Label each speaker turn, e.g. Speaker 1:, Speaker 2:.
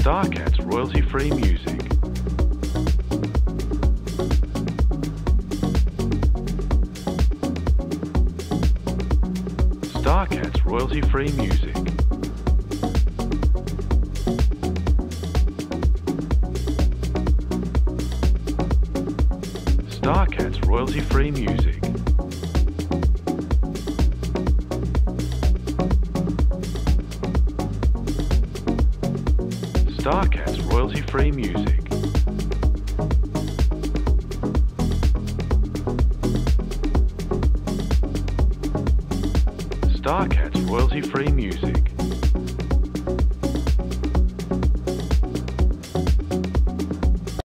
Speaker 1: Starcat's royalty-free music. Starcat's royalty-free music. Starcat's royalty-free music. Starcat's royalty-free music. Starcat's royalty-free music.